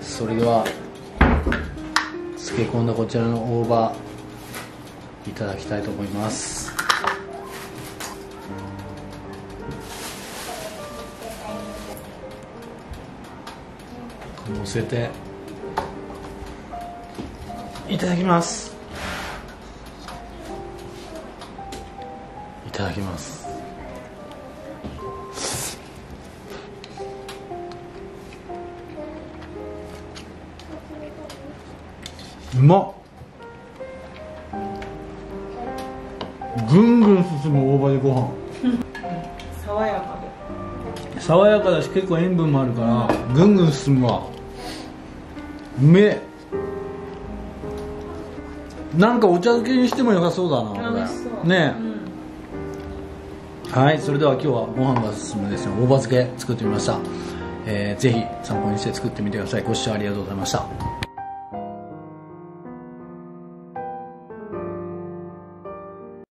それでは漬け込んだこちらの大葉いただきたいと思います。のせていただきます。いただきます。うまっ。ぐんぐん進む大葉でご飯。爽やかで。爽やかだし結構塩分もあるからぐんぐん進むわ。うめえなんかお茶漬けにしても良さそうだなこれ。美味しそう。ん。えはいそれでは今日はご飯が進むですね大葉漬け作ってみました、えーぜひ参考にして作ってみてください。ご視聴ありがとうございました